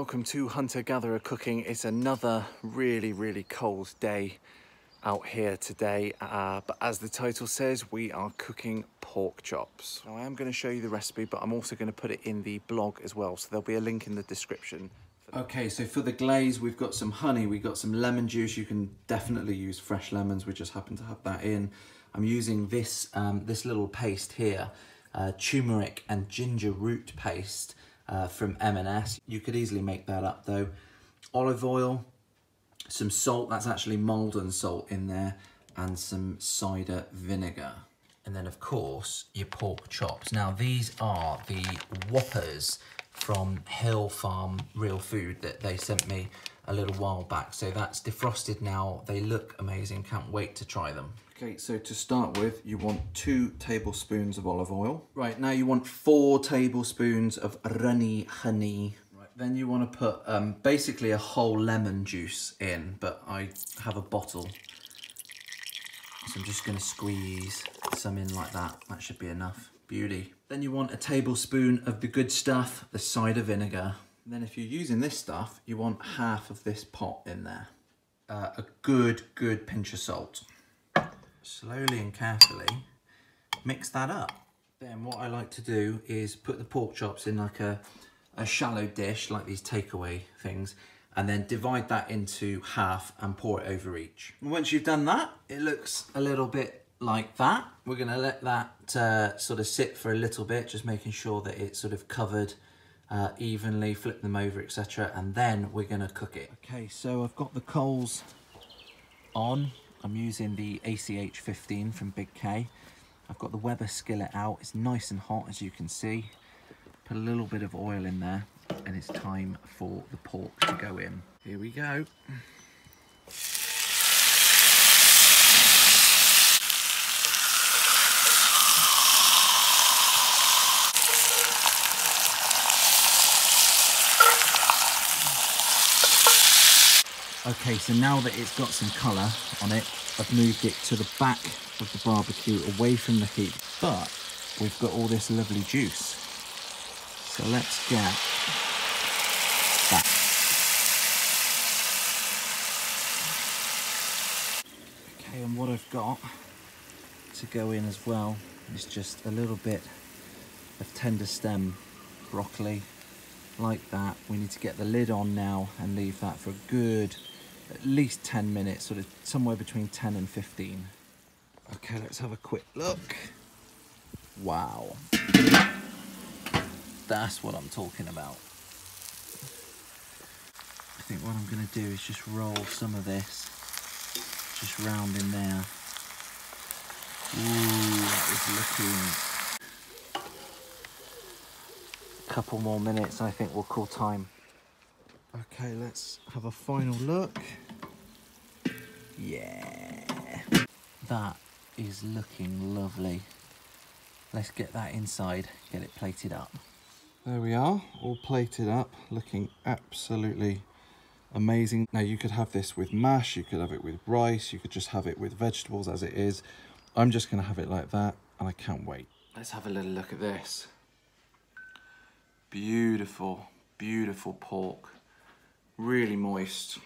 welcome to Hunter Gatherer Cooking. It's another really, really cold day out here today, uh, but as the title says, we are cooking pork chops. Now, I am going to show you the recipe, but I'm also going to put it in the blog as well, so there'll be a link in the description. Okay, so for the glaze, we've got some honey, we've got some lemon juice. You can definitely use fresh lemons. We just happen to have that in. I'm using this, um, this little paste here, uh, turmeric and ginger root paste uh, from M&S. You could easily make that up though. Olive oil, some salt, that's actually Maldon salt in there, and some cider vinegar. And then of course, your pork chops. Now these are the Whoppers from Hill Farm Real Food that they sent me a little while back. So that's defrosted now. They look amazing. Can't wait to try them. Okay, so to start with, you want two tablespoons of olive oil. Right, now you want four tablespoons of runny honey. Right, then you want to put um, basically a whole lemon juice in, but I have a bottle. So I'm just going to squeeze some in like that. That should be enough. Beauty. Then you want a tablespoon of the good stuff, the cider vinegar. And then if you're using this stuff, you want half of this pot in there. Uh, a good, good pinch of salt. Slowly and carefully mix that up. Then what I like to do is put the pork chops in like a, a shallow dish, like these takeaway things, and then divide that into half and pour it over each. once you've done that, it looks a little bit like that. We're gonna let that uh, sort of sit for a little bit, just making sure that it's sort of covered uh, evenly, flip them over, etc. And then we're gonna cook it. Okay, so I've got the coals on. I'm using the ACH 15 from Big K. I've got the Weber skillet out. It's nice and hot, as you can see. Put a little bit of oil in there, and it's time for the pork to go in. Here we go. Okay, so now that it's got some colour on it, I've moved it to the back of the barbecue, away from the heat. But we've got all this lovely juice. So let's get that. Okay, and what I've got to go in as well is just a little bit of tender stem broccoli like that. We need to get the lid on now and leave that for a good at least 10 minutes, sort of somewhere between 10 and 15. Okay, let's have a quick look. Wow. That's what I'm talking about. I think what I'm gonna do is just roll some of this just round in there. Ooh, that is looking... A couple more minutes, I think we'll call time. Okay, let's have a final look. Yeah. That is looking lovely. Let's get that inside, get it plated up. There we are, all plated up, looking absolutely amazing. Now you could have this with mash, you could have it with rice, you could just have it with vegetables as it is. I'm just gonna have it like that and I can't wait. Let's have a little look at this. Beautiful, beautiful pork really moist.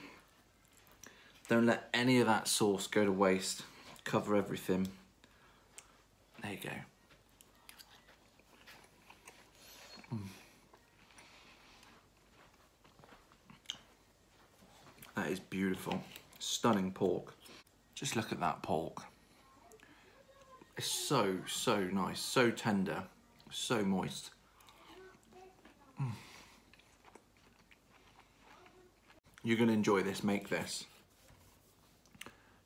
Don't let any of that sauce go to waste. Cover everything. There you go. Mm. That is beautiful. Stunning pork. Just look at that pork. It's so, so nice, so tender, so moist. You're going to enjoy this, make this.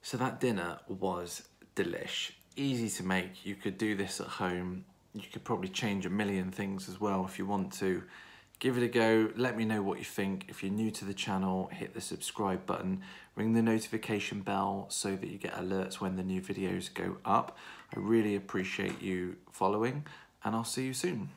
So that dinner was delish. Easy to make. You could do this at home. You could probably change a million things as well if you want to. Give it a go. Let me know what you think. If you're new to the channel, hit the subscribe button. Ring the notification bell so that you get alerts when the new videos go up. I really appreciate you following and I'll see you soon.